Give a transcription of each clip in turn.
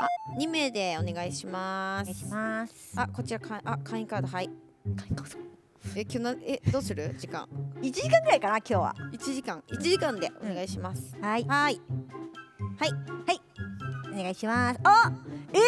あ2名でお願いします。お願いします。あこちらかあ会員カードはい。会員カード？え今日なえどうする？時間。1時間ぐらいかな今日は。1時間。1時間でお願いします、はい。はい。お願いします。あえー、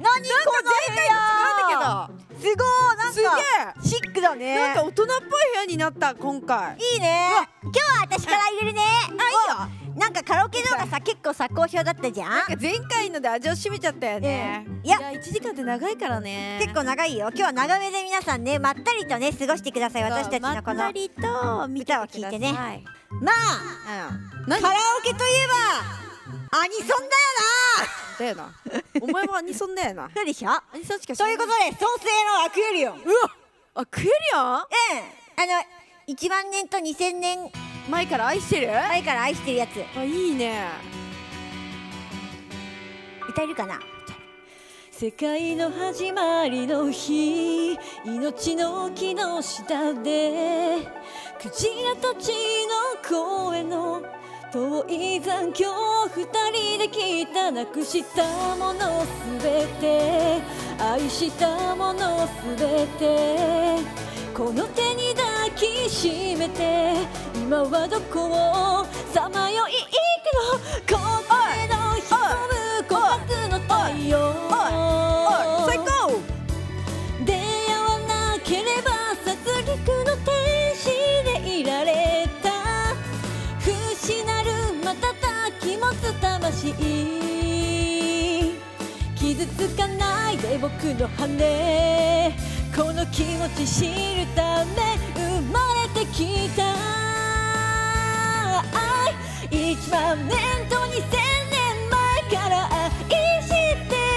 何この部屋？すごい。なんすげかえ。シックだね。なんか大人っぽい部屋になった今回。いいね。今日は私から入れるね。あいいよなんかカラオケ動画さ結構さ好評だったじゃん？なんか前回ので味を占めちゃったよね、うん。いや。1時間って長いからね。結構長いよ。今日は長めで皆さんねまったりとね過ごしてください。私たちのこのまったりと見て歌を聴いてね。まあカラオケといえばアニソンだよだよな。お前はアニソンだよな。なそうでしょ？アニソンしかということで創世のアクエリオンうんうわあクエリアンあの1万年と2000年前から愛してる？前から愛してるやつ。あいいね。歌えるかな？世界の始まりの日命の木の下でクジラたちの声の遠い残響二人で聞いた。なくしたものすべて愛したものすべてこの手に抱きしめて今はどこをさまよい生きの声の潜む琥珀の太陽。最高出会わなければ殺戮の天使でいられた。不死なる瞬き持つ魂。傷つかないで僕の羽。この気持ち知るため生まれてきた。愛1万年と2000年前から愛して。る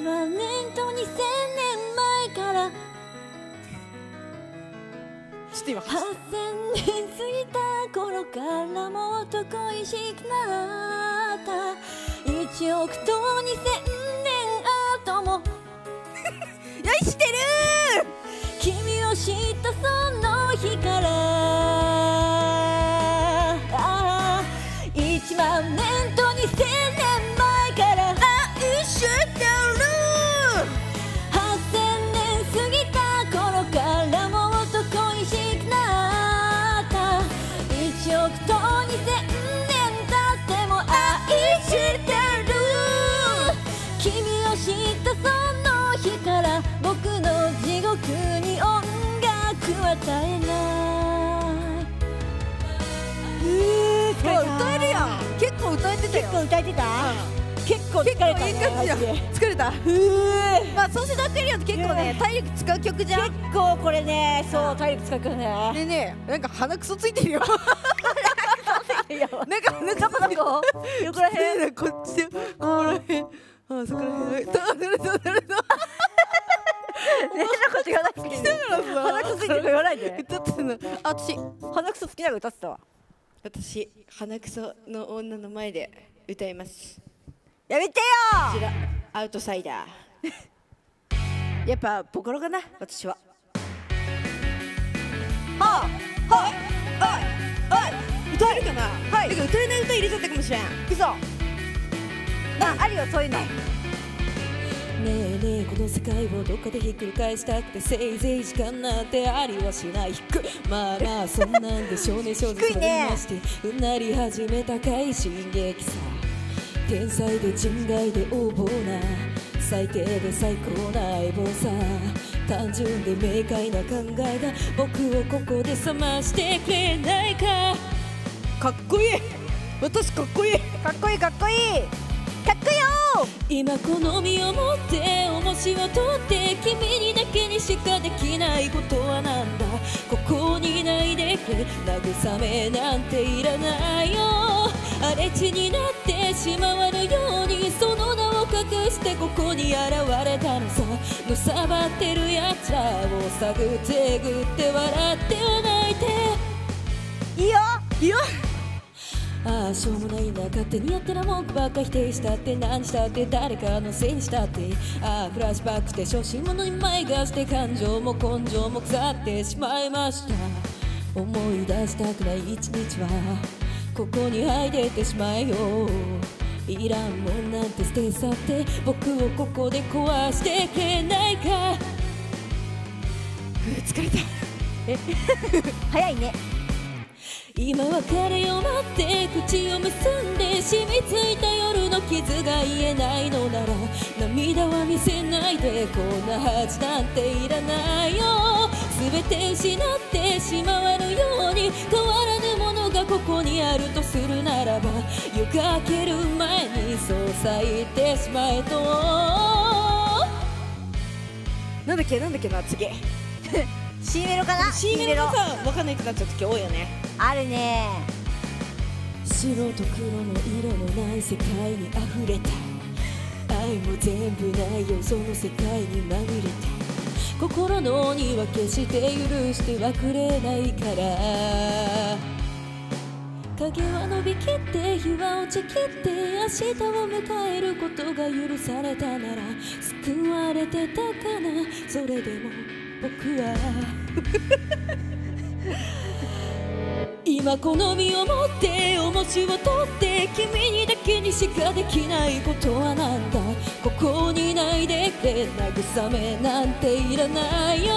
1万年と2000年前からちょっと今8000年過ぎた頃からもっと恋しくなった億と2000年後も。よいしてる君を知ったその日から僕に音楽は与えない。うー疲れた歌えるやん。結構歌えてたよ。結構歌えてた、結構疲れたね疲れた？うー。まあそうして歌ってるやんって結構ね。体力使う曲じゃん。結構これねそう体力使うからね。ねえねえなんか鼻くそついてるよ。なんか鼻くそどこどこ横らへんこっちでここらへんあそこらへんどれどれどれど変なこと言わないで。鼻くそついてる言わないで。歌ってたの。あ私鼻くそ好きながら歌ってたわ。私鼻くその女の前で歌います。やめてよ！こちらアウトサイダー。やっぱボカロかな？私は。はあはいはい歌えるかな？はい。なんか歌えない歌入れちゃったかもしれん。嘘ああるよそういうのねえねえこの世界をどっかでひっくり返したくてせいぜい時間なんてありはしない。低いまあまあそんなんで少年少女低いねまして うなり始めた快進撃さ天才で人外で横暴な最低で最高な相棒さ。単純で明快な考えが僕をここで冷ましてくれないか。かっこいい。私かっこいい。かっこいいかっこいい今この身をもって重しを取って君にだけにしかできないことはなんだ？ここにいないでくれ。慰めなんていらないよ。荒れ地になってしまわぬようにその名を隠してここに現れたのさ。のさばってるやつらを探ってぐって笑っては泣いて。いいよいや。ああしょうもないな勝手にやってな文句ばっか否定したって。何したって誰かのせいにしたって。ああフラッシュバックして小心者に前がして感情も根性も腐ってしまいました。思い出したくない一日はここに入っててしまえよ。いらんもんなんて捨て去って僕をここで壊してくれないか。疲れた。早いね。今別れを待って口を結んで染みついた夜の傷が言えないのなら涙は見せないでこんな恥なんていらないよ全て失ってしまわぬように変わらぬものがここにあるとするならば夜が明ける前にそう咲いてしまえとなんだっけなんだっけな次 C メロかな？C メロがさ分かんないくなっちゃう時多いよね。あるね。白と黒の色のない世界に溢れた。愛も全部ないよその世界にまみれた。心の鬼は決して許してはくれないから。影は伸びきって日は落ちきって明日を迎えることが許されたなら救われてたかな？それでも僕は。今この身をもって重しを取って君にだけにしかできないことはなんだ。ここにいないでくれ慰めなんていらないよ。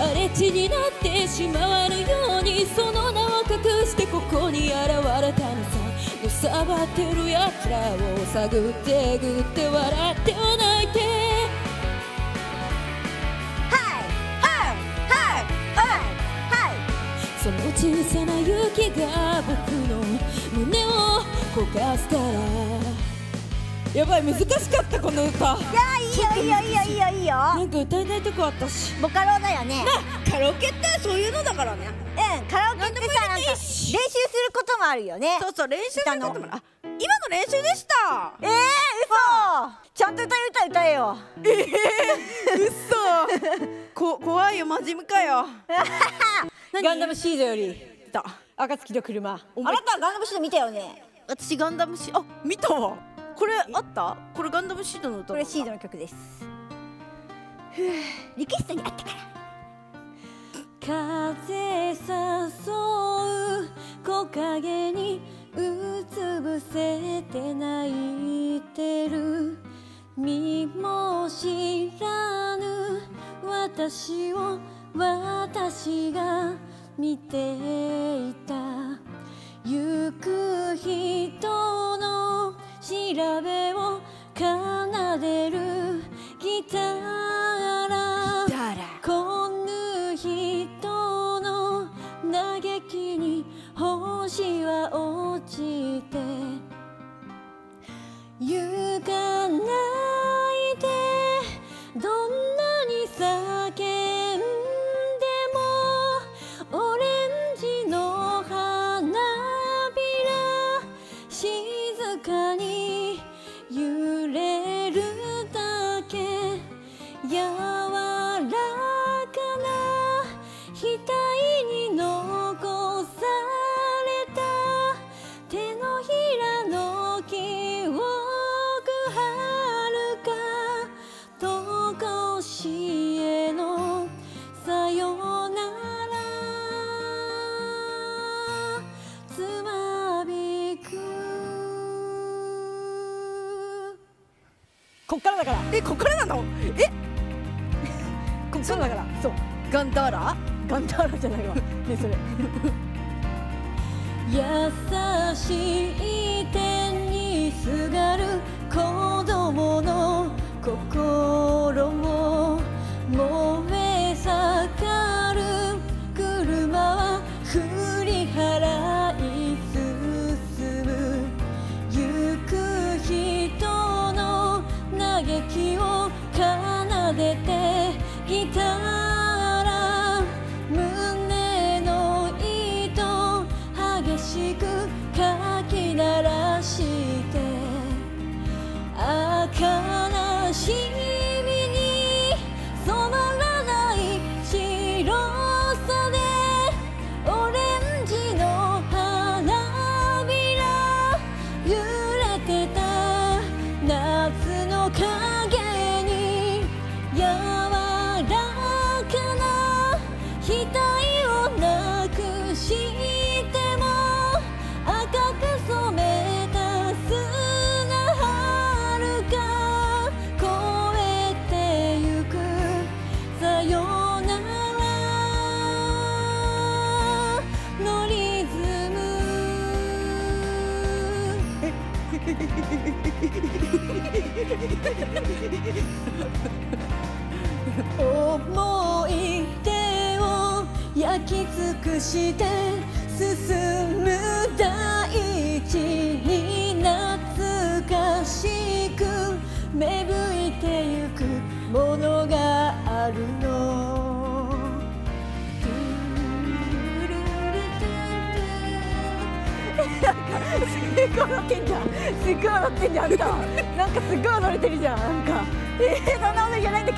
荒れ地になってしまわぬようにその名を隠してここに現れたのさ。のさばってるやつらを探ってぐって笑っては泣いて小さな雪が僕の胸を焦がすから。やばい難しかったこの歌。いやいいよいいよいいよいいよ。いいよなんか歌えないとこあったし。ボカロだよね。カラオケってそういうのだからね。うんカラオケってさなんか練習することもあるよね。そうそう練習することもあるの練習でした。えー、嘘。ちゃんと歌え歌え歌えよ。嘘。こ怖いよ真面目かよ。ガンダムシードより。だ暁の車。あなたはガンダムシード見たよね？私ガンダムシあ見たわ。これあった？これガンダムシードの歌。これシードの曲です。リクエストにあったから。風誘う木陰にうつ伏せて泣いてる。身も知らぬ私を私が見ていた。行く人の調べを奏でる。ギターらこんな人の嘆きに星は落ちて」そうだから。そう。ガンダーラ？ガンダーラじゃないわ。ねそれ。優しい天にすがる子供の心を燃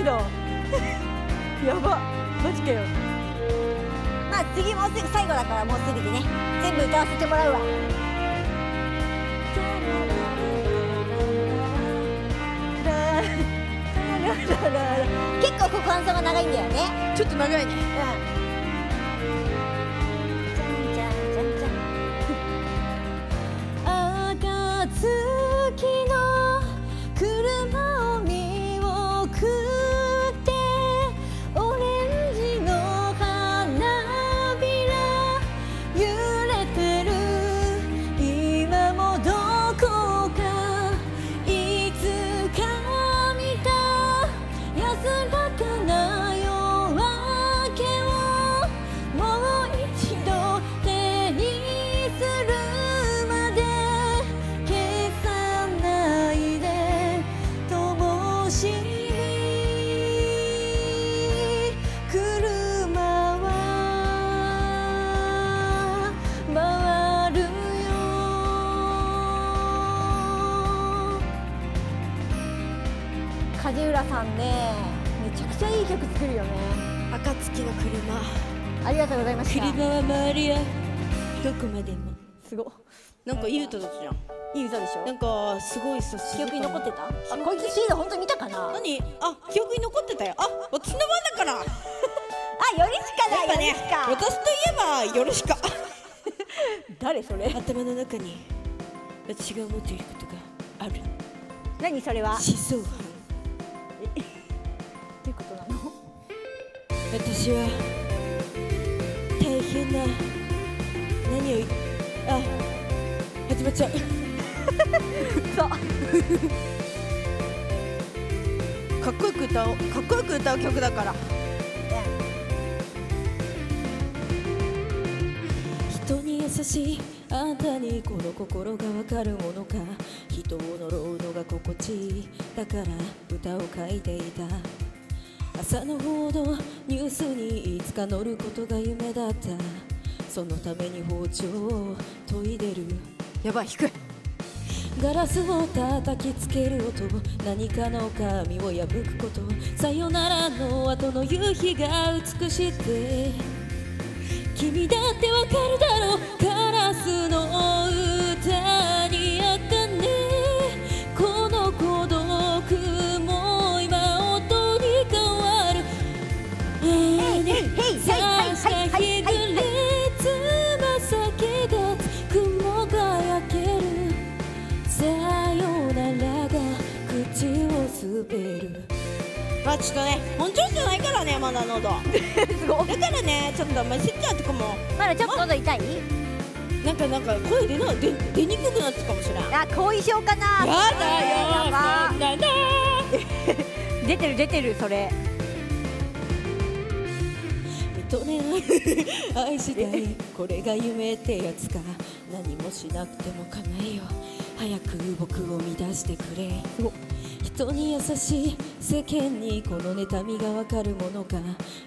だ やば。マジかよ。まあ次もうすぐ最後だからもうすぐでね。全部歌わせてもらうわ。結構ここ感想が長いんだよねちょっと長いねうん梶浦さんねめちゃくちゃいい曲作るよね。暁の車。ありがとうございました。車は回るよどこまでも。すごなんかいい歌だったじゃん。いい歌でしょ？なんかすごいさ記憶に残ってた？たあこいつシード本当に見たかな？あ何？あ記憶に残ってたよ。あ私の番だからあよりしかだよりしか。私といえばよろしか。誰それ？頭の中に私が思っていることがある。何それは？思想私は大変な何をいあ始まっちゃう。そう。かっこよく歌おう。かっこよく歌う曲だから。人に優しい。あんたにこの心がわかるものか。人を呪うのが心地いい。だから歌を書いていた朝の報道ニュースにいつか乗ることが夢だった。そのために包丁を研いでる。やばい低いガラスを叩きつける音何かの髪を破くこと。さよならの後の夕日が美しく君だってわかるだろう。カラスの歌が焼ける。さよならが口をあちょっとね本調子じゃないからねまだ喉。すごい。だからねちょっとまあせっちゃんとかも。まだちょっと喉痛い？なんかなんか声出な出出にくくなったかもしれん。やあ後遺症かな。だよやば。そんなの。出てる出てるそれ。認め合い。愛したい。これが夢ってやつか。何もしなくても叶えよ早く僕を乱してくれ人に優しい世間にこの妬みがわかるものか。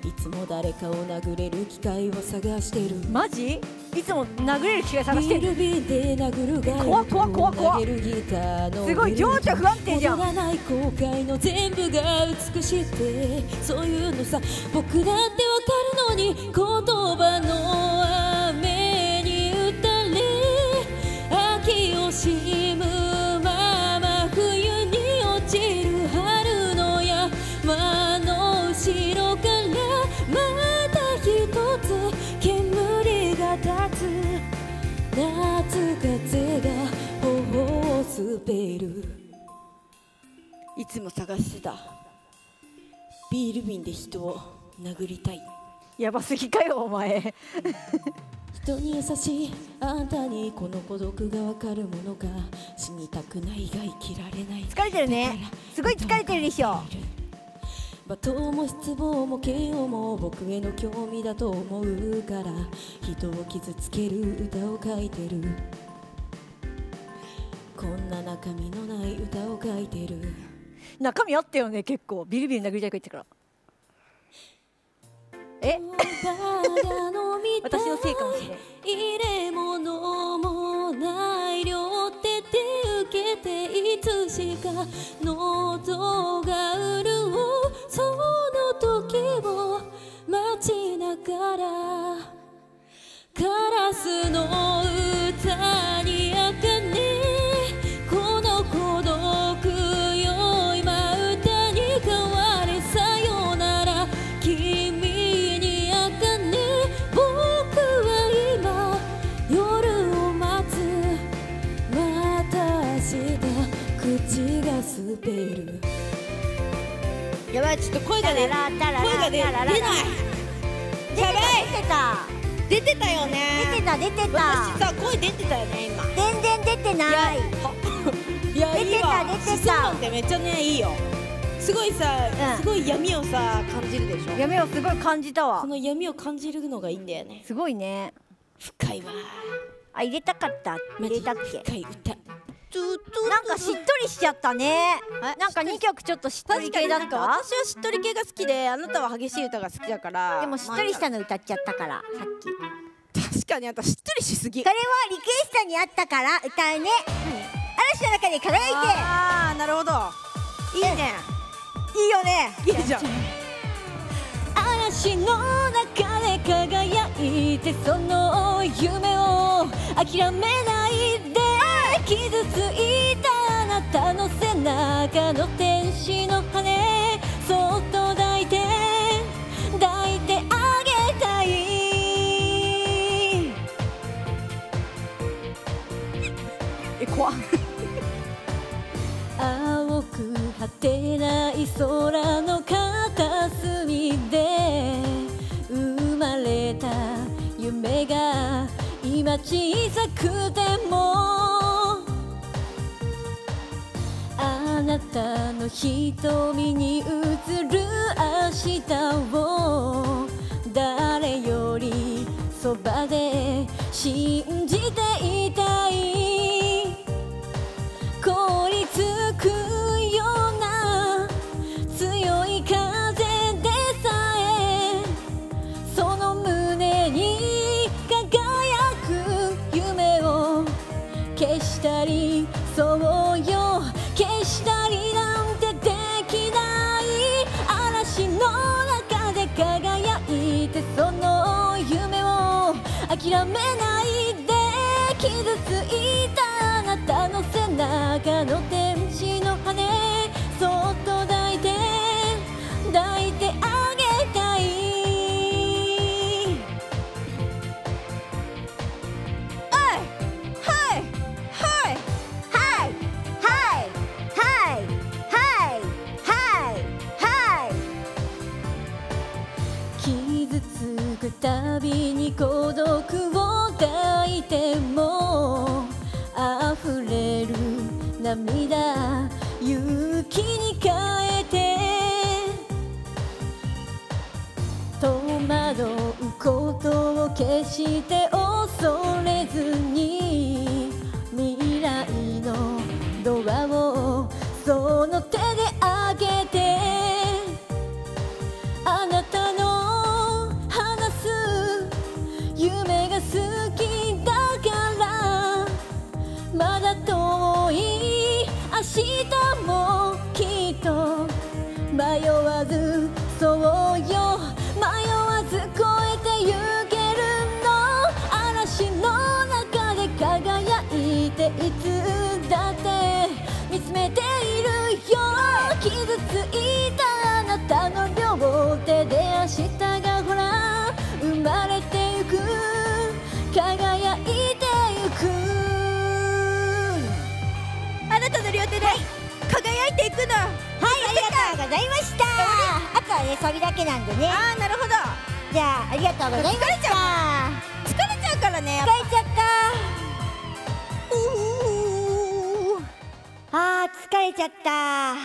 いつも誰かを殴れる機会を探してる。マジ？いつも殴れる機会探してるビで殴るガイ怖っ怖っ怖っ怖すごい情緒不安定じゃん。踊らない後悔の全部が美しいって。そういうのさ僕だってわかるのに。言葉のを滑る。いつも探してた。ビール瓶で人を殴りたい。やばすぎかよお前。人に優しい。あんたにこの孤独がわかるものが死にたくないが生きられない。疲れてるね。すごい疲れてるでしょ。罵倒も失望も嫌悪も僕への興味だと思うから。人を傷つける歌を書いてるこんな中身のない歌を書いてる。中身あったよね結構。ビリビリ殴りたいか言ってから。え？私のせいかもしれん入れ物もない両手で受けていつしか喉が潤う。その時を待ちながらカラスの歌に茜こちょっと声がね声が出出ないやばい出てた出てたよね出てた出てた私さ声出てたよね今全然出てないいや出てたいいわ出てたシソなんてめっちゃねいいよすごいさ、うんすごい闇をさ感じるでしょ闇をすごい感じたわこの闇を感じるのがいいんだよねすごいね深いわあ入れたかった入れたっけ深い歌なんかしっとりしちゃったね。なんか2曲ちょっとしっとり系だった？私はしっとり系が好きであなたは激しい歌が好きだから。でもしっとりしたの歌っちゃったからさっき。確かにあんたしっとりしすぎ。それはリクエストにあったから歌うね、嵐の中で輝いああなるほど。いいね。ていいよね。いいじゃん。嵐の中で輝いてその夢を諦めないで傷ついたあなたの背中の天使の羽。そっと抱いて抱いてあげたい。え怖 青く果てない空の片隅で生まれた夢が今小さくてもあなたの瞳に映る明日を。誰よりそばで信じていたい。凍りつくしたりそうよ消したりなんてできない嵐の中で輝いてその夢を諦めないで傷ついたあなたの背中の天旅に孤独を抱いても溢れる涙勇気に変えて戸惑うことを決して恐れずに未来のドアをその手で開くのはい、ありがとうございました。あとはね、それだけなんでね。ああなるほどじゃあ、ありがとうございました。疲れちゃうからね疲れちゃった。あー、疲れちゃった。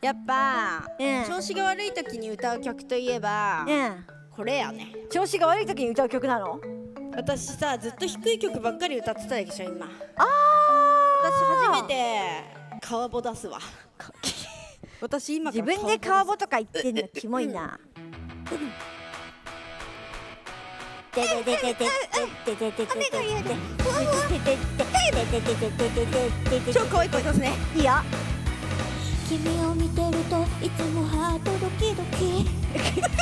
やっぱ、うん調子が悪い時に歌う曲といえば、うん。これやね調子が悪い時に歌う曲なの？私さずっと低い曲ばっかり歌ってたでしょ今あ私初めて川ボ出すわ私今か自ら分で川ボとか言ってんのキモいな。でででででででででででで超可愛い声出すね。いいよ君を見てるといつもハートドキドキ。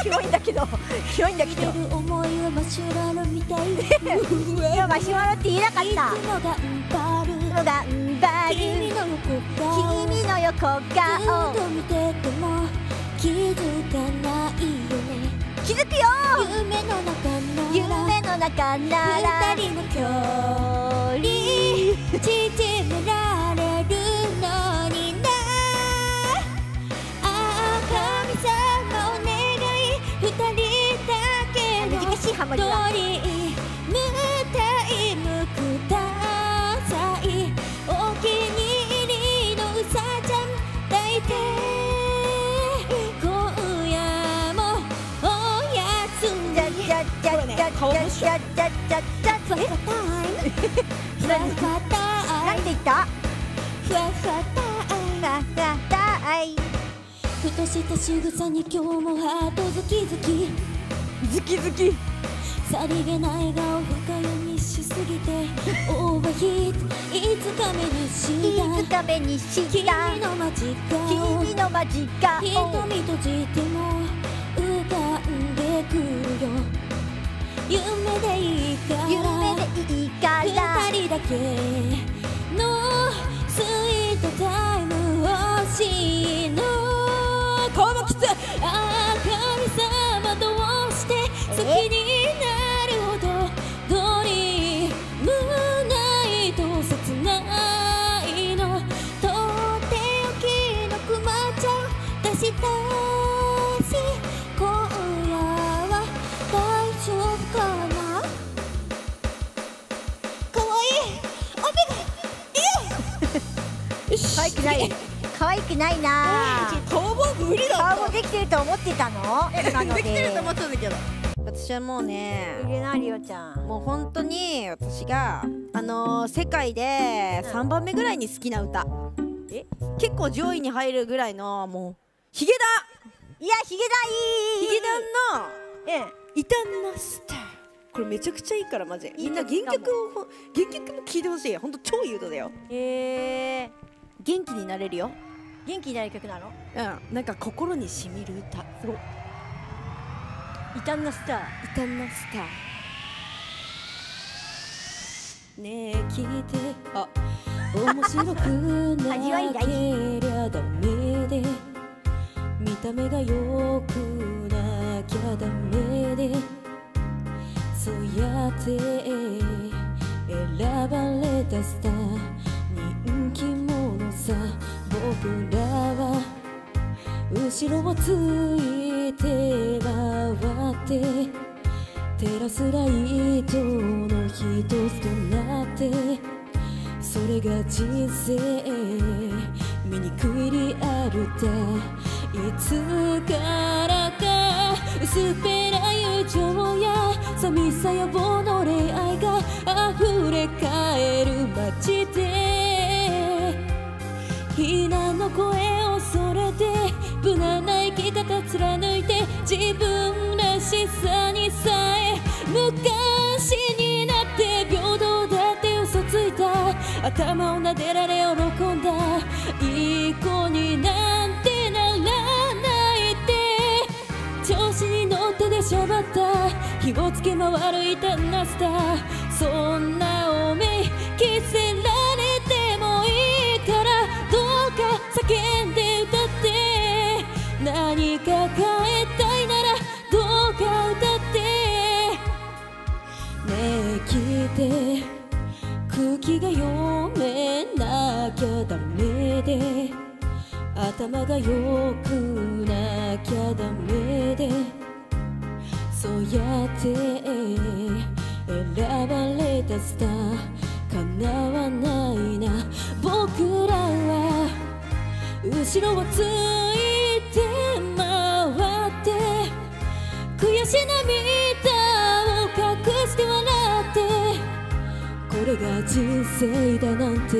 キモいんだけど。キモいんだけど。る思いはマシュマロみたい。い いやマシュマロって言えなかった。つもがんばるのがんばる君の横顔君の横顔ずっと見てても気づかないよね気づくよ夢の中なら夢の中なら二人の距離縮められるのになああ神様お願い二人だけの難しいハモリはじゃじゃじゃじゃじゃじゃじゃふわふわタイムふわふわタイムなんて言ったふわふわタイムふわふわたいふとした仕草に今日もハートズキズキズキズキさりげない顔深読みしすぎてオーバーヒートいつか目にしたいつか目にした君たの間近君の間近を瞳閉じても浮かんでくるよ夢でいいか。ら夢でいいから。二人だけのスイートタイム欲しいのこのきつああ神様どうして？好きにない。可愛くないな。顔も無理だ顔もできてると思ってたの？今ので。きてると思でったんだけど。私はもうねいけないりおちゃん。もう本当に私があのー世界で3番目ぐらいに好きな歌。え？結構上位に入るぐらいのもうヒゲダいやヒゲヒゲダンのダイうん「異端なスター」これめちゃくちゃいいからマジ。みんな原曲を原曲も聴いてほしい。ほんと超いい歌だよ。え。ー、元気になれるよ。元気になる曲なの？うん。なんか心にしみる歌。すごい。異端なスター。異端なスター。ねえ聞いて。あ面白くなけりゃダメで。見た目が良くなきゃダメで。そうやって選ばれたスター。人気者さ僕らは後ろをついて回って照らすライトの一つとなってそれが人生醜いリアルだ。いつからか薄っぺら友情や寂しさやぼの恋愛が溢れ返る街で。避難の声を恐れて無難な生き方貫いて自分らしさにさえ昔になって平等だって嘘ついた。頭を撫でられ喜んだ。いい子になんてならないって。調子に乗ってでしゃばった。火をつけ回る痛なスターそんなおめ着せらて空気が読めなきゃダメで頭が良くなきゃダメでそうやって選ばれたスター叶わないな。僕らは後ろをついて回って悔し涙これが人生だなんて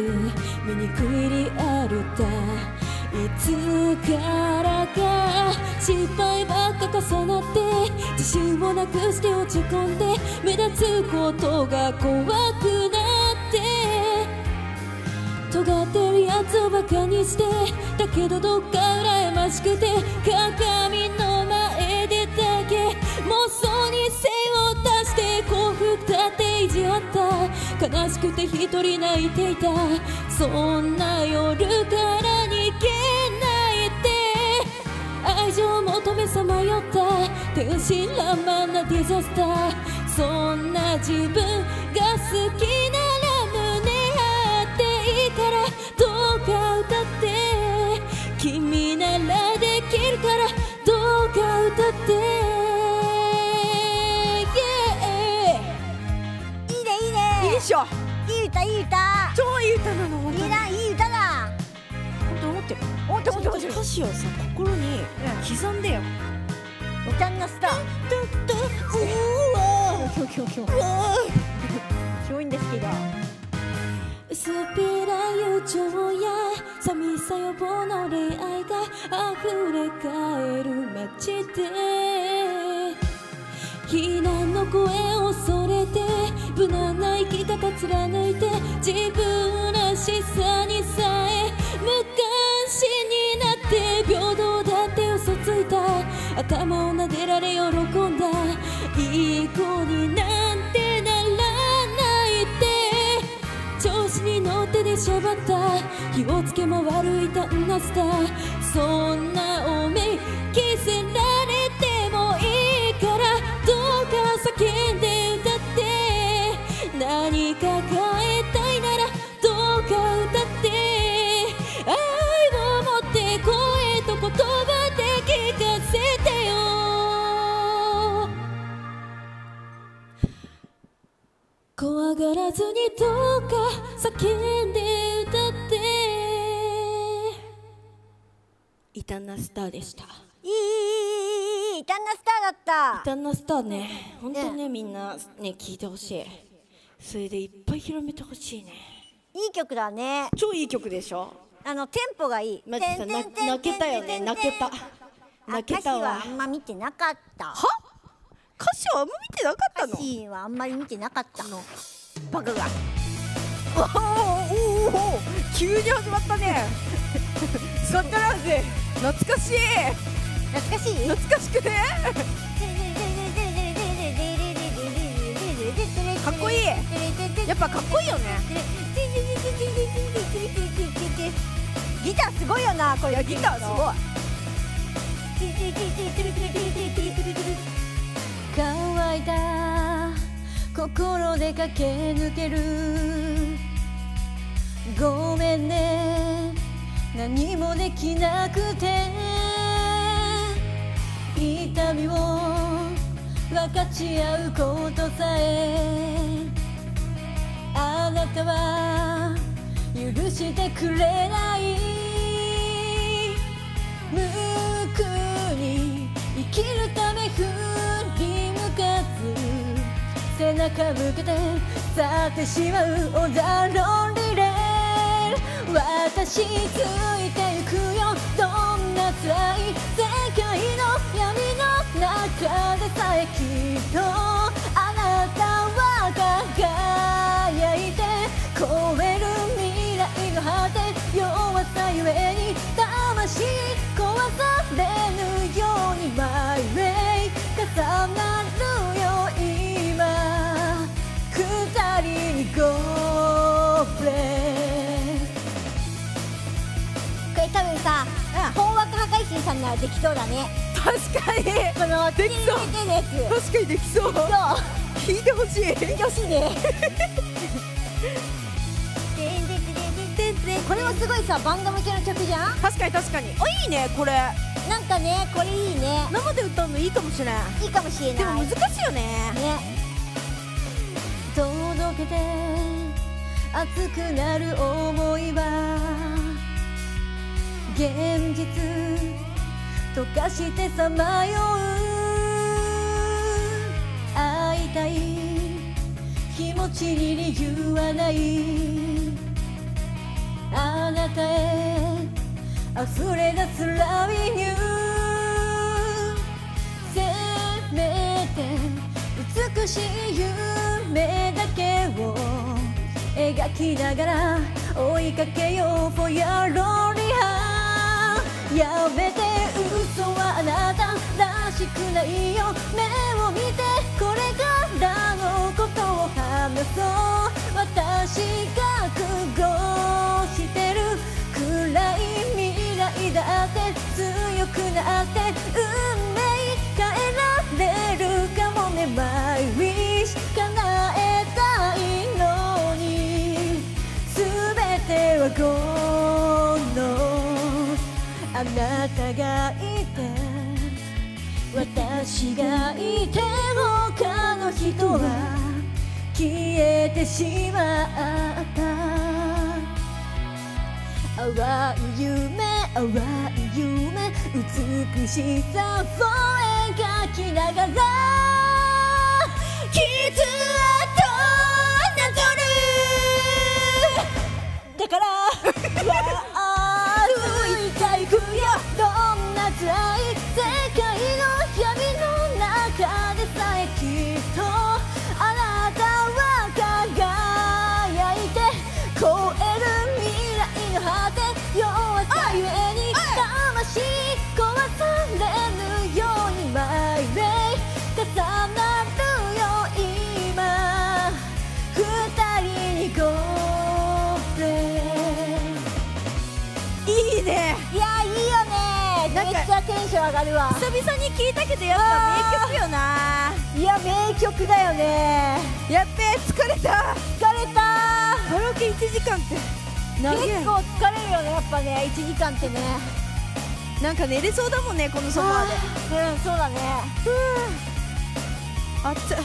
醜いリアルだいつからか失敗ばっか重なって自信をなくして落ち込んで目立つことが怖くなって尖ってるやつをバカにしてだけどどっか羨ましくて鏡の前でだけ妄想に精を出して幸福だって意地張った。悲しくて一人泣いていた。そんな夜から逃げないで。愛情を求めさまよった。天真爛漫なディザスター。そんな自分が好きないい歌いい歌。超いい歌なの本当に。いいないい歌だ。本当思ってる。おっとちゃんと歌詞をさ心に刻んでよ。歌んなスター今日今日今日強いんですけど。薄っぺらい友情や寂しさ予防の恋愛が溢れ返る街で避難の声を恐れて無難な生き方貫いて自分らしさにさえ昔になって平等だって嘘ついた。頭を撫でられ喜んだ。いい子になんてならないって。調子に乗ってでしゃばった。火をつけ回る痛なスター。そんなおめ着せ怖がらずにどうか叫んで歌って。異端なスターでした。いいいいいい歌んなスターだった異端なスターね本当ねみんなね聞いてほしいそれでいっぱい広めてほしいねいい曲だね超いい曲でしょあのテンポがいいマジさ泣けたよね泣けたあ泣けたわあんま見てなかったは歌詞はあんま見てなかったの。歌詞はあんまり見てなかった。のバカが。おおおおお急に始まったね。そっからで。懐かしい。懐かしい？懐かしくね。かっこいい。やっぱかっこいいよね。ギターすごいよなこれ。ギターすごい乾いた。心で駆け抜ける。ごめんね。何もできなくて。痛みを分かち合うことさえ。あなたは許してくれない。無垢に生きるため振背中向けて去ってしまうオーダーロンリレー私ついてゆくよどんな辛い世界の闇の中でさえきっとあなたは輝いて超える未来の果て弱さゆえに。魂壊されぬよう。にマイウェイ重なるよ今二人にゴーブレこれ多分さ本枠破壊神さんならできそうだね確かにこのできそう。確かにできそうそう聞いてほしい。よし ねこれはすごいさバンド向けの曲じゃん？確かに確かに。あいいねこれ。なんかねこれいいね。生で歌うのいいかもしれない。いいかもしれない。でも難しいよね。ね。届けて熱くなる思いは現実溶かしてさまよう。会いたい。気持ちに理由はないあなたへ溢れ出すラビニュー。せめて美しい夢だけを描きながら追いかけよう。For your lonely heart やめて嘘はあなたらしくないよ。目を見てこれからことを話そう私が覚悟してる暗い未来だって強くなって運命変えられるかもね My wish 叶えたいのに全てはこのあなたがいて私がいて他の人は消えてしまった。淡い夢淡い夢美しさを描きながら傷跡なぞる。だからちゃテンション上がるわ。久々に聞いたけどやっぱ名曲よな。いや名曲だよね。やっべえ疲れた。疲れた。カラオケ1時間って結構疲れるよねやっぱね。1時間ってね。なんか寝れそうだもんねこのソファーで。うんそうだね。熱っ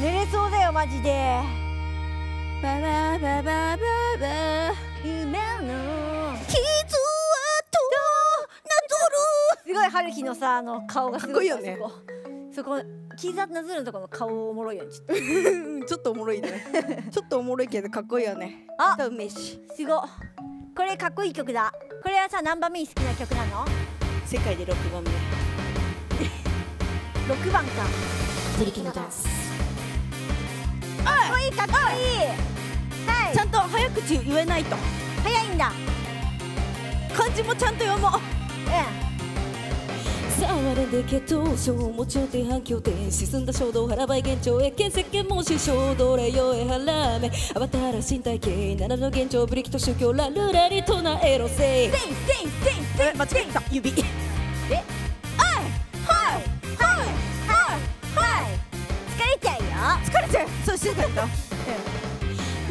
寝れそうだよマジで。ババババババ夢のすごい春日のさあの顔がすごいよね。そこ。そこ傷跡なずるのとこの顔おもろいよねちょっと。うんちょっとおもろいね。ちょっとおもろいけどかっこいいよね。あ歌うめえしすごこれかっこいい曲だ。これはさ何番目に好きな曲なの？世界で6番目。6番か。トリキのダンス。かっこいいかっこいい。はい。ちゃんと早口言えないと。早いんだ。漢字もちゃんと読もう。う触れんでけど消耗頂点反響点沈んだ衝動腹ばい現状へ見石鹸もし衝動霊よへ腹めあわたら身体系七の現状ブリキと宗教ラルラリ唱えろせいんせいせいせいせいえ間違えた指はいはいはい。疲れちゃうよ。疲れちゃう。そうしてたんだ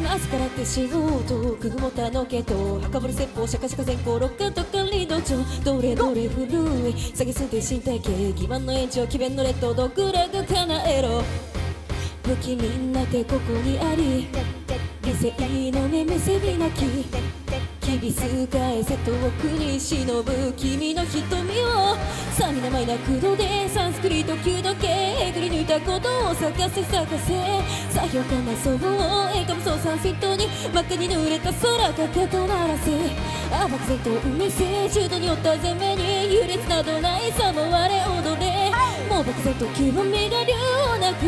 マスカラって仕事くぐもたのけと墓掘り説法シャカシャカ全行六角とかリード上どれどれ古い下げすぎて身体系欺瞞の延長詭弁の劣等どくらが叶えろ不気味な手ここにあり理性のねめせびなききびす返せ遠くに忍ぶ君の瞳をさみなまいな空洞でサンスクリート級時計えぐり抜いたことを探せ探せさよかなそう映画無双サンフィットに真っ赤に濡れた空が肩ならせ暴くぜと海せ重度によった前面に優劣などないさも我れ踊れもう漠然と気分身が量なく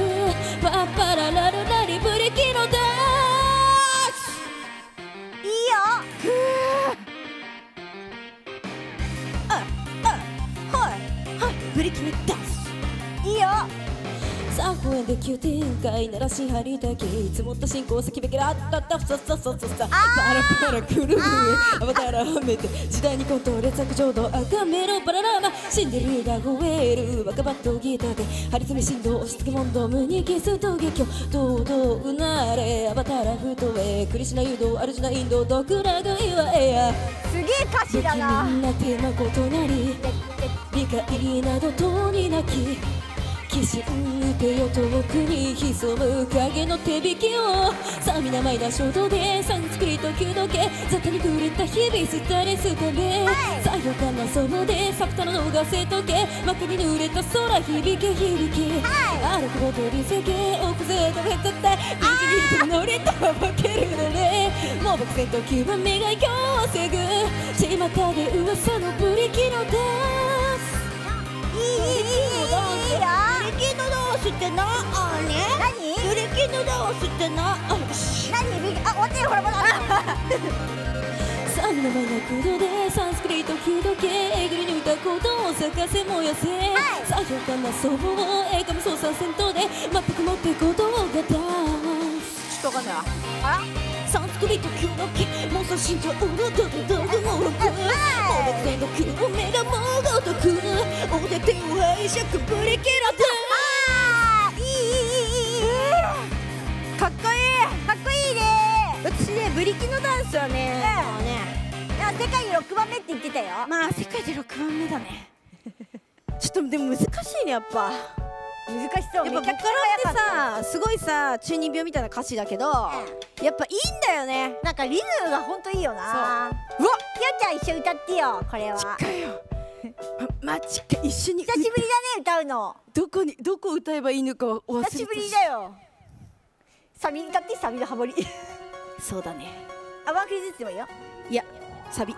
パッパララルラリブリキのダンスいいよ。ああはい。はい。振りダいいよ。3公演で急展開鳴らし張りだけいつもった進行先べけらあったったふささささ。さパラパラくるアバタラはめて時代にコント劣悪浄土赤メロバララマシンデレラゴエル若バットギターで張り詰め振動押し付け問答無に消す闘撃を堂々うなれアバタラ太えクリシナ誘導アルジュナインドドクラグイワエアすげえ歌詞だな味なテーマ異なり理解などとになききし手を遠くに潜む影の手引きをさあ皆前だ衝動でサンスクリット急どけ雑多にくれた日々スタレスタべさあよかなそのでサクタの逃がせとけ幕に濡れた空響け響きあ歩くことにけ、奥を崩れたったって一日乗れたはけるのね。もう僕戦と9番目が今日防ぐ巷で噂のブリキのダンスいいいい。ってなあね何？ブリキのダンスってなあ何？ビあ終わってるほらまだ。でサンスクリート級時計えぐり抜いたことを探せ燃やせ、さよかなそう映画も操作戦闘で全くもってことがダンスちょっとわかんなサンスクリート級時計妄想心情うるどるどるもろく。もう僕全国目がもごとくお手手を拝借ブリキのあかっこいい。かっこいいね。私ねブリキのダンスはねもうねいや世界6番目って言ってたよ。まあ世界で6番目だね。ちょっとでも難しいねやっぱ。難しそうやっぱボカロってさすごいさ中二病みたいな歌詞だけどやっぱいいんだよね。たなんかリズムがほんといいよな。う。わひよちゃん一緒に歌ってよこれは。かよ。まマジか一緒に久しぶりだね歌うの。どこにどこ歌えばいいのか忘れて久しぶりだよサビ歌ってサビのハモリ。そうだね。あワンフレーズずつでもいいよ。いやサビ。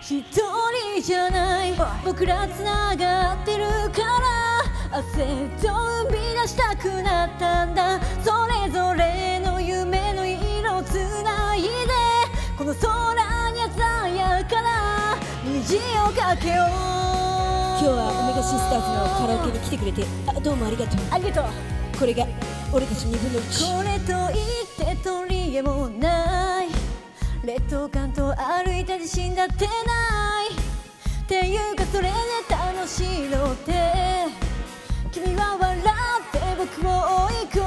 一人じゃない。僕らつながってるから。汗と生み出したくなったんだ。それぞれの夢の色つないで。この空に鮮やかな。虹をかけよう。今日はオメガシスターズのカラオケに来てくれて。あどうもありがとう。ありがとう。これが俺たち2分の1これと言って取り柄もない劣等感と歩いた自信だってないっていうかそれで楽しいのって。君は笑って僕を追い越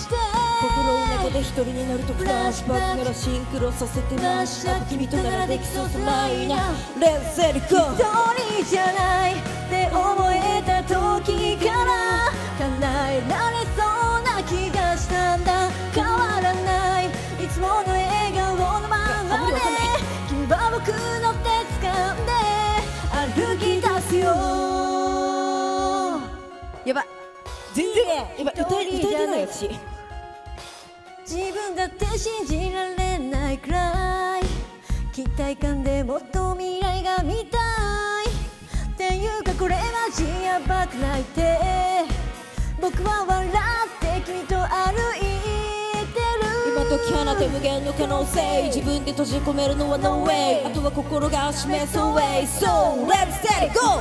して心を猫で一人になるとフラッシュバックならシンクロさせてました君とな。らできそうさない。な Let's let it go 一人じゃないって思えたやばい歌え歌えてない私。自分だって信じられないくらい。期待感でもっと未来が見たい。っていうかこれマジやばくないって。僕は笑って君と歩いてる。今時放て無限の可能性。自分で閉じ込めるのは No way あとは心が示す way So let's set it go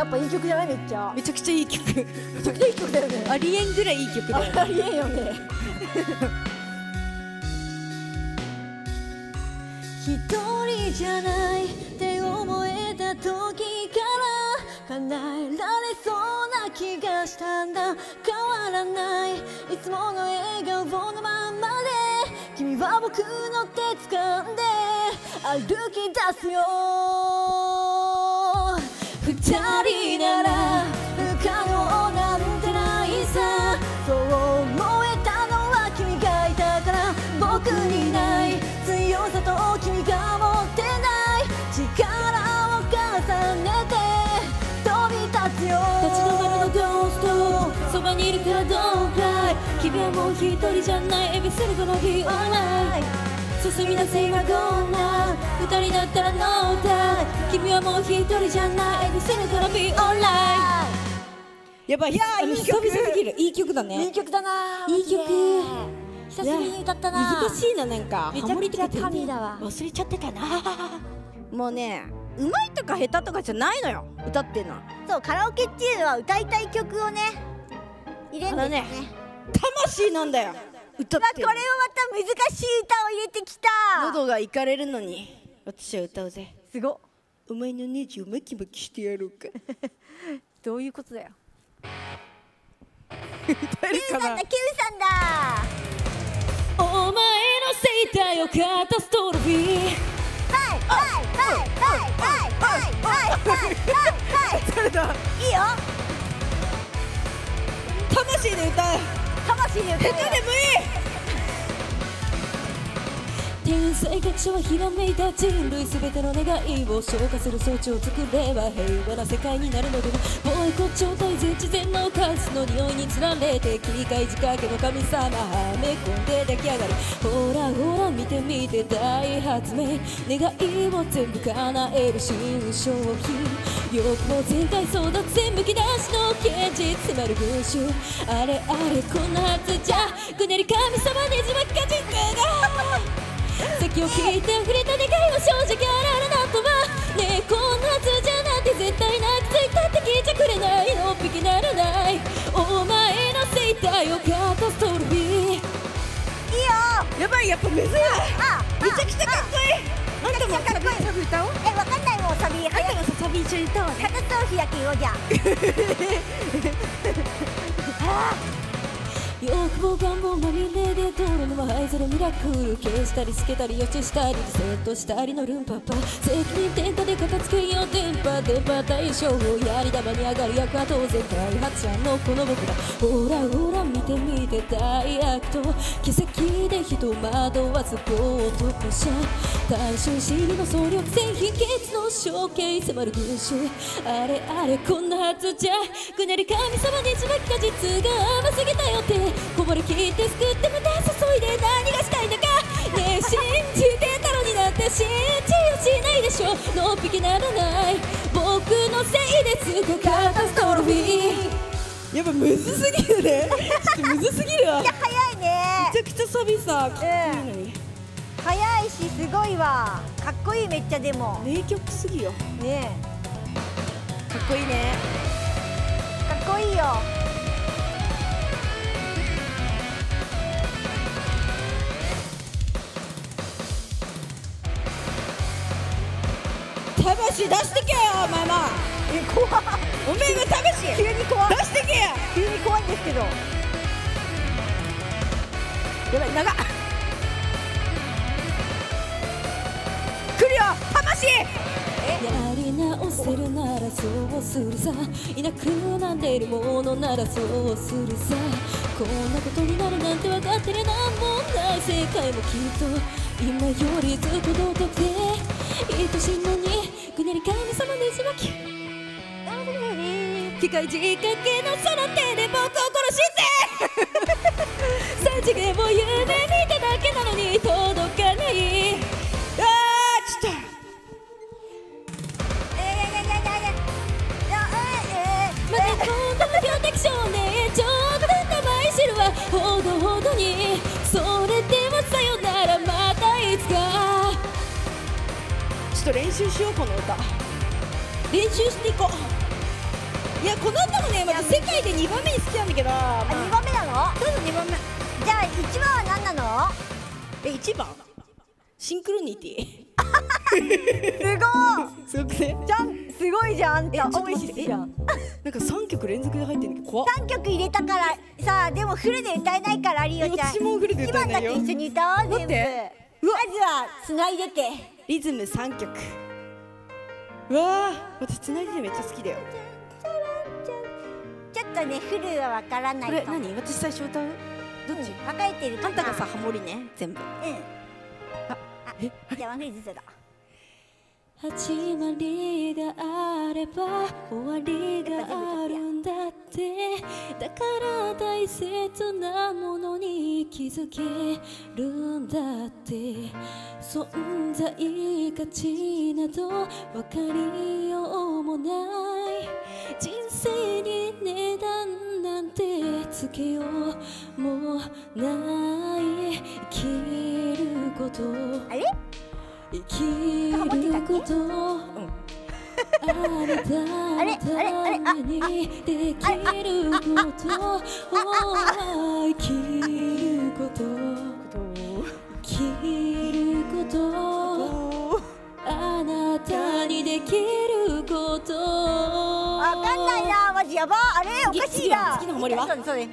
やっぱいい曲じゃないめっちゃ。めちゃくちゃいい曲。めちゃくちゃいい曲だよね。ありえんぐらいいい曲。だよありえんよね。一人じゃないって思えた時から叶えられそうな気がしたんだ。変わらない。いつもの笑顔のまんまで。君は僕の手掴んで歩き出すよ。二人なら不可能なんてないさ。そう思えたのは君がいたから僕にない強さと君が持ってない。力を重ねて飛び立つよ。立ち止まるのゴーストそばにいるから Don't cry 君はもう一人じゃない。Every single gonna be alright 進み出せ今こんな二人だったら No time 君はもう一人じゃない。Every single gonna be alright やばいいやいい曲。久々すぎる。いい曲だいいね曲だないい曲。久しぶりに歌ったな。難しいななんか。めちゃくちゃ神だわ。忘れちゃってたな。もうねうまいとか下手とかじゃないのよ。歌ってんのは。そうカラオケっていうのは歌いたい曲をね入れるんですね。魂なんだよ。歌っまあこれてるはまた難しい歌を入れてきた。喉がいかれるのに私は歌うぜ。すごっお前のネジをマキマキしてやろうか。どういうことだよ。Q さんだーさんだ。お前のカタストロフィー。いいよ。魂で歌。う魂で歌。うでもいい天才学者はひらめいた人類すべての願いを消化する。装置を作れば平和な世界になる。のではボイコ状態全知全能カスの匂いにつられて機械仕掛けの神様はめ込んで出来上がる。ほらほら見てみて大発明願いを全部叶える。新商品欲望全開争奪戦むき出しの現実迫る。群衆あれあれこんなはずじゃくねり神様ねじ巻きかじくが席を聞いて触れた願いは正直あららなとはねえこんなはずじゃなんて絶対なくついたって聞いちゃくれないのっぴきならないお前のせいだよカタストロフィー。いいよやばいやっぱむずいめちゃくちゃかっこいい。あんたもめちゃくちゃかっこいい。サビ歌おうえわかんないもんサビあんたもさサビ一緒に歌おうねカタストロフィーやけよじゃあ欲望願望まみれで道路の灰皿ミラクル。消したりつけたり予知したりリセットしたりのルンパパ。責任転嫁で片付けよう電波電波対象やり玉に上がる役は当然開発者のこの僕だ。ほらほら見てみて大悪党奇跡で人を惑わす強盗者大衆心理の総力戦貧血の処刑迫る群衆。あれあれこんなはずじゃ。くねり神様ねじ巻き果実が甘すぎたよって。こぼれきってすくってまた注いで何がしたいんだかねえ信じてたのになんて信じやしないでしょのっぴきならない僕のせいですがカタストロフィーやっぱむずすぎるね。ちょっとむずすぎるわ。めいや早いね。ちゃくちゃサビさ。かっこいいのに早いしすごいわ。かっこいいめっちゃでも。名曲すぎよ。ねかっこいいね。えかっこいいよ魂出してけよお前も。え怖っ。おめえも魂急に怖い出してけよ。急に怖いんですけど。やばい長っ。来るよ魂やり直せるならそうするさ。いなくなんでいるものならそうするさ。こんなことになるなんて分かってるなんもない。世界もきっと今よりずっと道徳で愛しいのにくねり神様ねじ巻き。機械仕掛けのその手で僕を殺して。三次元を夢見ただけなのに届かない。あーちょっえいやいやいやいやいやいやええまだこんな標的少年ちょっと名前知るわほどほどにそれではさよならと練習しようこの歌。練習していこう。いやこの歌もねまた世界で2番目に好きなんだけど、まあ。2番目なの？そうそう2番目。じゃあ1番は何なの？え1番？シンクロニティ。すごすごくね。いじゃんすごいじゃんあんた。オイ待って。シスじゃん。なんか3曲連続で入ってんだけど怖っ。3曲入れたからさあでもフルで歌えないからリオちゃん。私もフルで歌えないよ。1番だけ一緒に歌おう全部。待ってまずは繋いでて。リズム3曲。うわー私つないでてめっちゃ好きだよ。ちょっとねフルはわからなこれいかも。何？私最初歌う？どっち、分かれてるかな。あんたがさハモリね全部。うん。あえじゃあワンフレーズだ始まりがあれば終わりがあるんだって。だから大切なものに気づけるんだって。存在価値など分かりようもない。人生に値段なんてつけようもない。生きること。あれ？生きることあなたあれあれあれあにできることを生きること。生きること。あなたにできること。わかんないなマジやば。あれおかしいな。次のハモリは？そうですそうです。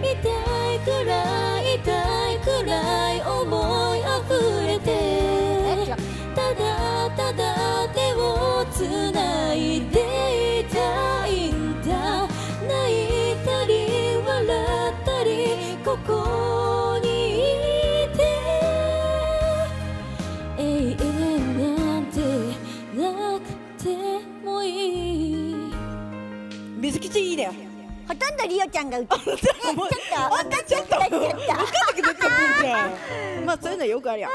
痛いくらい痛いくらい思い溢れてただただ手をつないでいたいんだ。泣いたり笑ったりここにいて。永遠なんてなくてもいい。めちゃくちゃいいだよほとんどリオちゃんが歌 って。ちょっとちょっと。分か分かっちゃったってくれたじゃん。まあそういうのよくあるやん。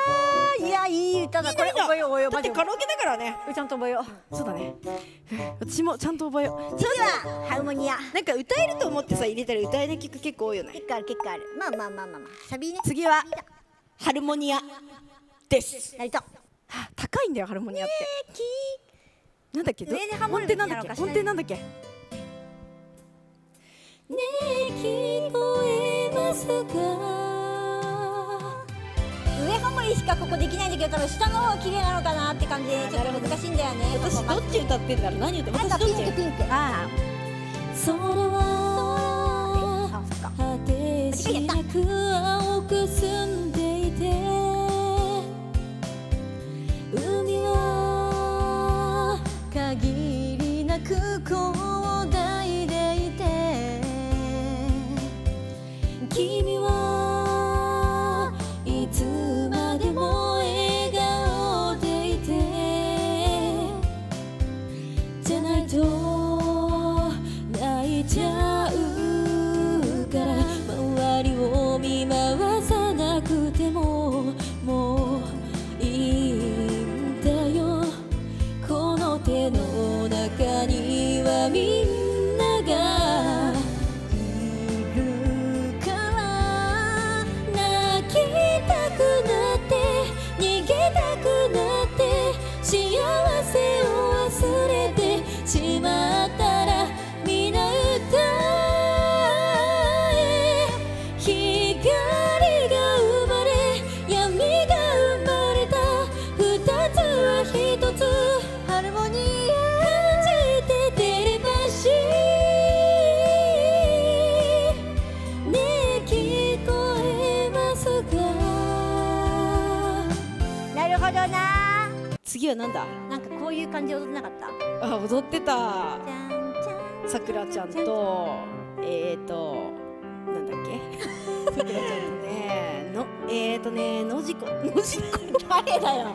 いやいい歌だ。これ覚えよう覚えよう。だってカラオケだからね。ちゃんと覚えよう。そうだね。私もちゃんと覚えよう。次はハーモニア。なんか歌えると思ってさ入れたら歌えない曲結構多いよね。結構ある結構ある。まあまあまあまあまあ。サビね。次はハルモニアです。やりとはあ高いんだよハルモニアって。なんだっけ？ど音程なんだっけ？音程なんだっけ？ねえ聞こえますか？上ハモリしかここできないんだけど多分下の方が綺麗なのかなって感じ。でちょっと難しいんだよね。私どっち歌ってんだろう？何歌ってあんたピ私どっち？ンクピンク。あ空はあそっか果てしなく青く澄んでいて海は限りなく広大はなんだ？なんかこういう感じで踊ってなかった？あ踊ってた。さくらちゃんとえーとなんだっけ？さくらちゃんとね。のえーとねのじこ。のじこ。誰だよ。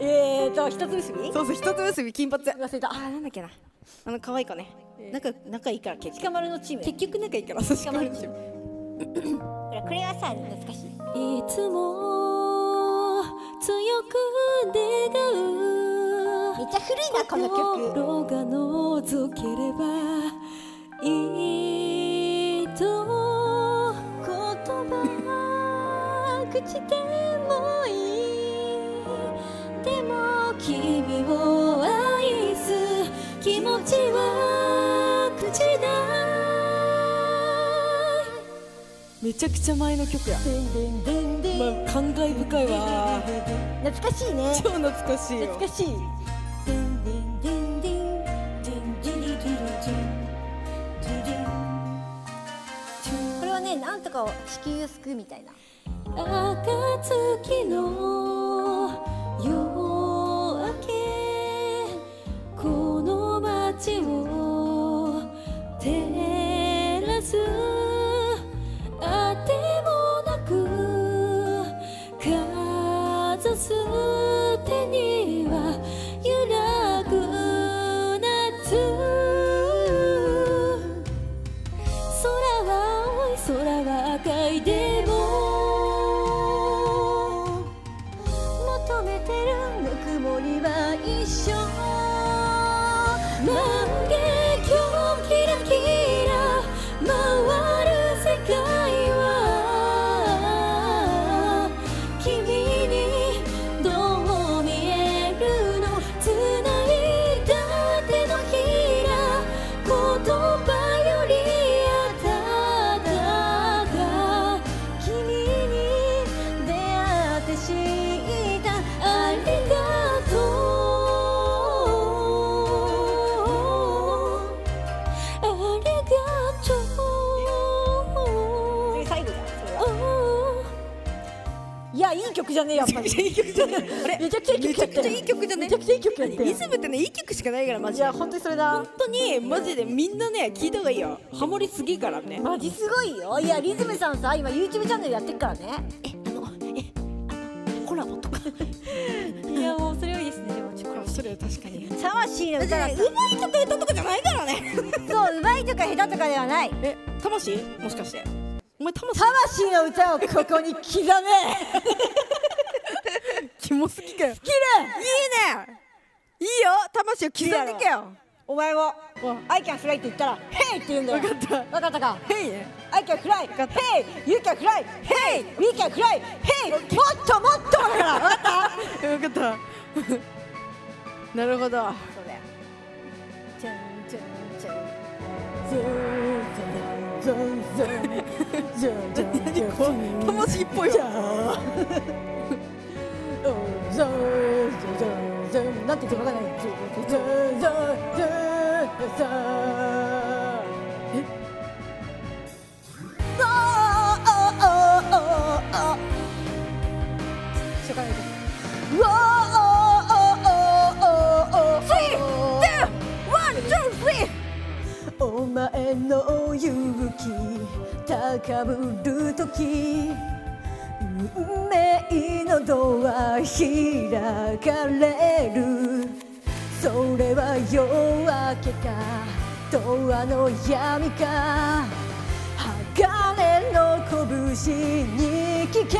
えーと一つ結び？そうそう一つ結び。金髪。忘れた。あーなんだっけな。あの可愛い子ね。仲仲いいから結鹿丸のチーム結局仲いいからそう。これはさ懐かしい。いつも強く願う。めっちゃ古いなこの曲。心が覗ければいいと。言葉口でもいい。でも君を愛す気持ちは口だ。めちゃくちゃ前の曲や。ん。まあ、感慨深いわ。懐かしいね。超懐かしい懐かしい。これはねなんとかを至急救うみたいな。暁のめちゃくちゃいい曲やったよめちゃくちゃい？い曲じゃねめちゃくちゃいい曲やったよリズムってねいい曲しかないからマジで。いや本当にそれだ。本当にマジでみんなね聞いた方がいいよ。ハモりすぎからね。マジすごいよ。いやリズムさんさ今 YouTube チャンネルやってるからね。あのえあのコラボとか。いやもうそれはいいですね。でもちょっそれは確かに。と魂のだ歌だったうまいとか下手とかじゃないからね。そううまいとか下手とかではない。え魂？もしかして。お前魂？魂の歌をここに刻めキモすぎかよキルいいねいいよ魂を刻んでけよお前も「I can fly」って言ったら「Hey!」って言うんだよ分かった分かったか？へいね I can fly! Hey! You can fly! Hey! We can fly! Hey! もっともっとだから分かったよかったなるほどそうだよチャンチャンチャンズンズンズンズンズンズンズンズなんて言ってわかんないお前の勇気高ぶる時のドア開かれる。それは夜明けか。ドアの闇か。鋼の拳に聞け。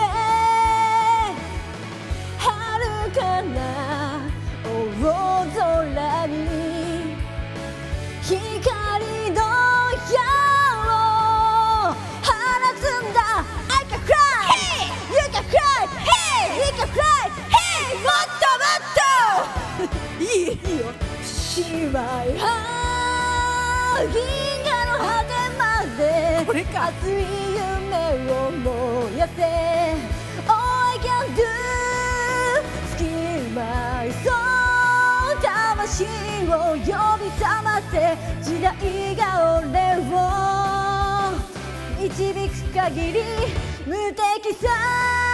遥かないいよ姉妹は銀河の果てまでこれか熱い夢を燃やせ All I can do Skill my soul 魂を呼び覚ませ時代が俺を導く限り無敵さ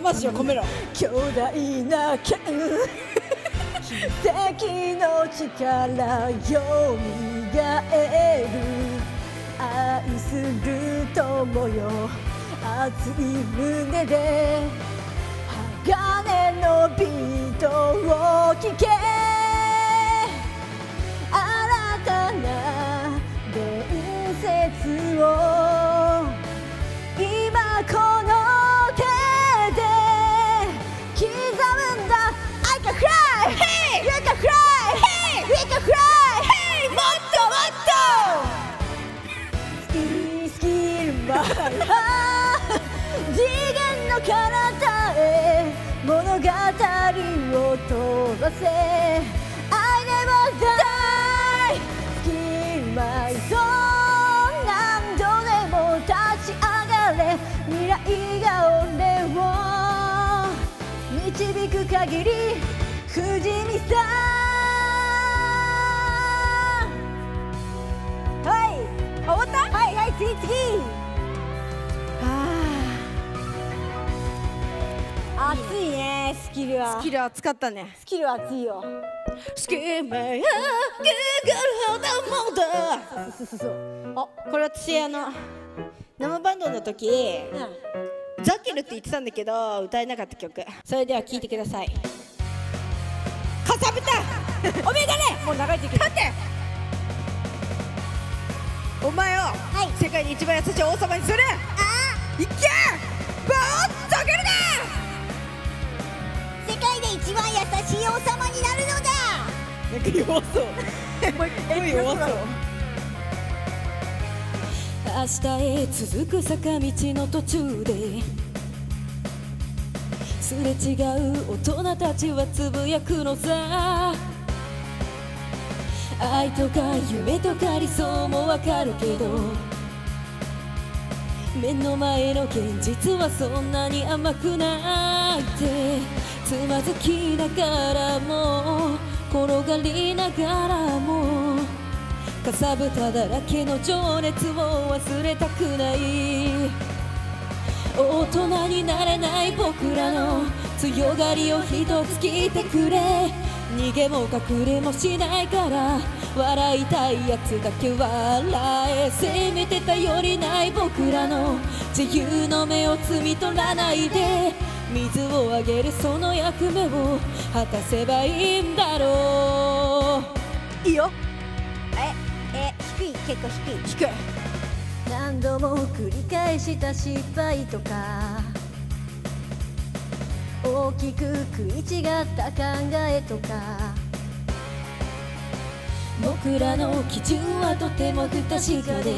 魂を込めろ巨大な剣奇跡の力よみがえる愛する友よ熱い胸で鋼のビートを聴け新たな伝説を今この手で刻むんだ I can fly! Hey! You can fly! Hey! We can fly! Hey! もっともっとスキルスキルマ次元の彼方 物語を飛ばせ I never die 隙間と何度でも立ち上がれ未来が俺を導く限り不死にさはい。終わった？はいはい次次。あ熱いねスキルは。スキル熱かったね。スキルは熱いよ。スキルやグーグルほどもだ。そうそうそうあこれ私あの生バンドの時うん。ザケルって言ってたんだけど歌えなかった曲。それでは聴いてください。かさぶたおめえがね。もう長い時間立って。お前をい。世界で一番優しい王様にする。いけ!バオザケルだ世界で一番優しい王様になるのだ。なんか弱そう。もう一回。弱そう明日へ続く坂道の途中ですれ違う大人たちはつぶやくのさ愛とか夢とか理想もわかるけど目の前の現実はそんなに甘くないってつまずきながらも転がりながらもかさぶただらけの情熱を忘れたくない。大人になれない僕らの強がりを一つ聞いてくれ。逃げも隠れもしないから笑いたいやつだけ笑え。せめて頼りない僕らの自由の目を摘み取らないで。水をあげるその役目を果たせばいいんだろう。いいよ。ええ低い結構低い。低い。何度も繰り返した失敗とか大きく食い違った考えとか僕らの基準はとても不確かで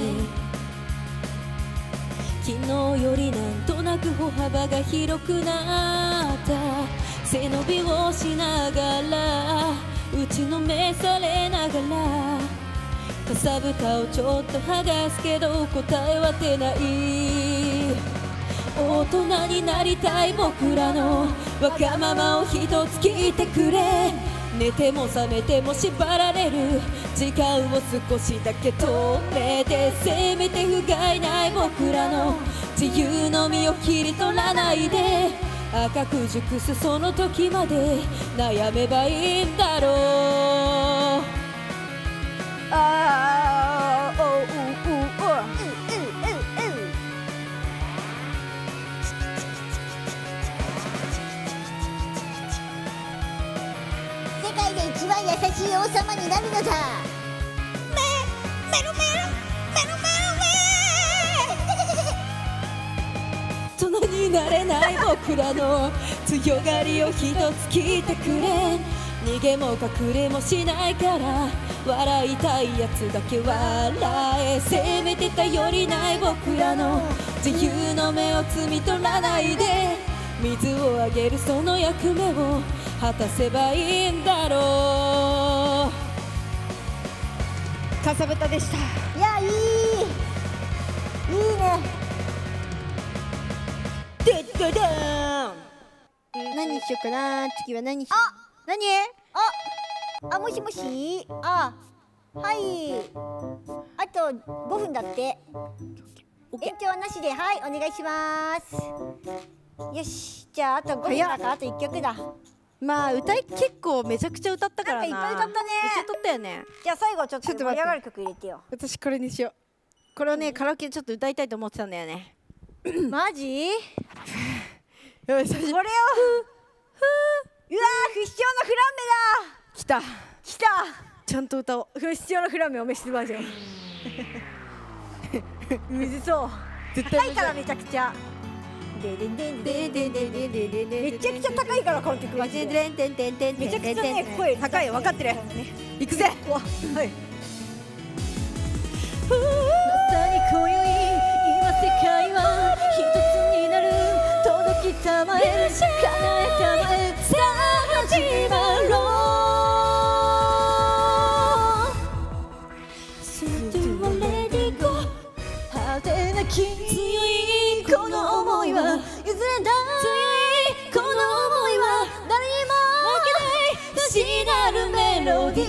昨日よりなんとなく歩幅が広くなった。背伸びをしながら打ちのめされながらかさぶたをちょっと剥がすけど答えは出ない。大人になりたい僕らのわがままを一つ聞いてくれ。寝ても覚めても縛られる時間を少しだけ止めてせめて不甲斐ない僕らの自由の身を切り取らないで赤く熟すその時まで悩めばいいんだろう。ああ界で一番優しい王様になるのだ。メメロメロメロメロメ大人になれない僕らの強がりを一つ聞いてくれ。逃げも隠れもしないから笑いたいやつだけ笑え。せめて頼りない僕らの自由の目を摘み取らないで水をあげるその役目を果たせばいいんだろう。かさぶたでした。いやいい。いいね。でっででーん何にしようかな。次は何にしよあう何？あもしもし？あ。はい。あと5分だって。延長はなしで。はいお願いします。よし。じゃああと5分だからあと1曲だまあ歌い結構めちゃくちゃ歌ったからな。なんかいっぱい歌ったね。めっちゃ歌ったよね。じゃあ最後ちょっと盛り上がる曲入れてよ。私これにしよう。これをねカラオケでちょっと歌いたいと思ってたんだよね。マジ？やばい最初。これをうわー不死鳥のフランメだ。来た。来た。ちゃんと歌おう。不死鳥のフランメお召しバージョンむずそう。絶高いからめちゃくちゃめちゃくちゃ高いからこの曲がめちゃくちゃね声高い。分かってる。いくぜ。はい。は強いこの思いは譲れない強いこの想いは誰にも負けない不死なるメロディ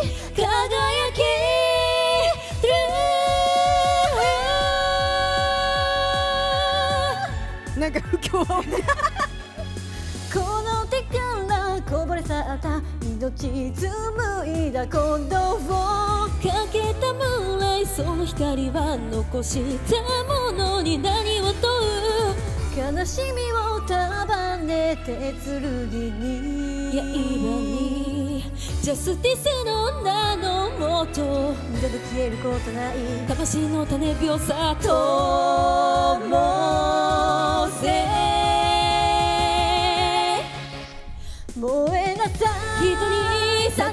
ー輝きなんか不協和音。で この手からこぼれ去った命紡いだ鼓動をかけたムーンライトその光は残したものに何を問う？悲しみを束ねて剣に。刃にジャスティスの名のもと。二度と消えることない。魂の種描さと一人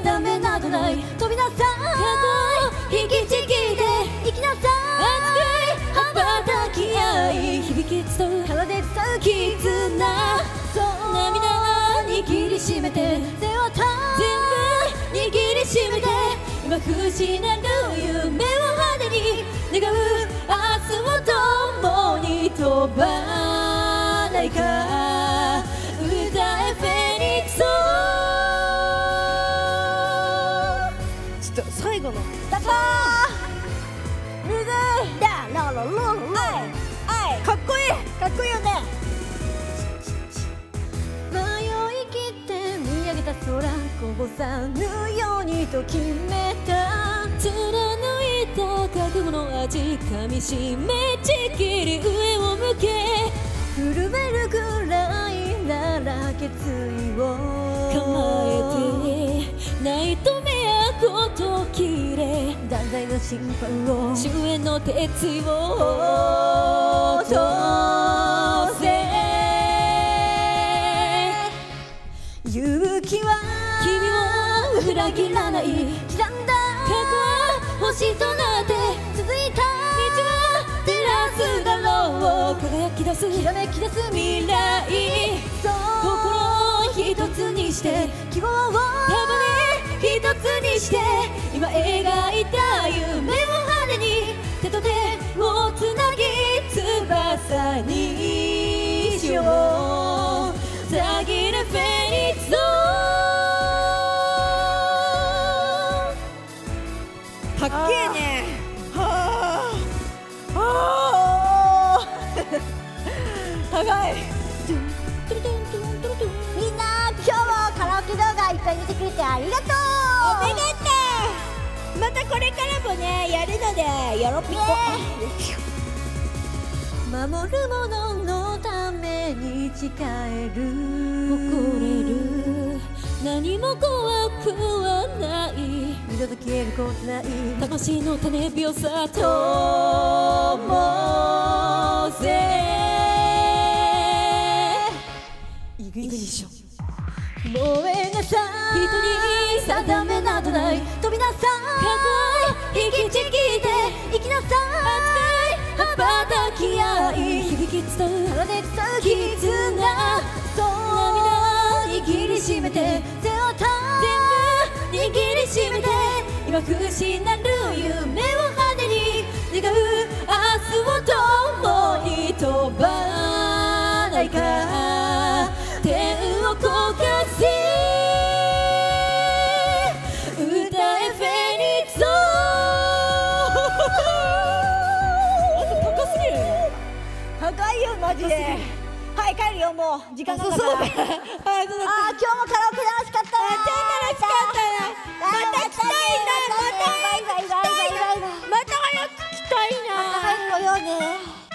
定めなどない。飛びなさ過去引きちぎって生きなさい。熱く羽ばたき合い。響き伝う体で伝う絆そう。涙握りしめて。背負った全部握りしめて。今不死なる夢を派手に。願う明日を共に飛ばないか。っこいいよね。迷い切って見上げた空こぼさぬようにと決めた。貫いた覚悟の味噛みしめちぎり上を向け。震えるぐらいなら決意を。構えてないと目やこときれ。断罪の審判を。終焉の鉄意を君を裏切らない。刻んだ過去は星となって続いた。道は照らすだろう。輝き出す。きらめき出す未未来心を一つにして。希望を。束ね。一つにして。今描いたぱい見てくれてありがとうおめでとう。またこれからもねやるのでよろぴこ守る者のために誓える誇れる何も怖くはない二度と消えることない魂の種秒さともせイグニッション燃えさい人に定めなどない。飛びなさ過去引きちぎって生きなさい。羽ばたき合い。響き伝う体で伝う絆そう涙握りしめて。背負った全部握りしめて。今不死なる夢を派手に。願う。明日を共に飛ばな帰るよもう。時間がかかる あー今日もカラオケ楽しかったな。楽しかったなまた来たいなまた。バイバイバイバイバイバイ。また早く来たいな。また早く来ようね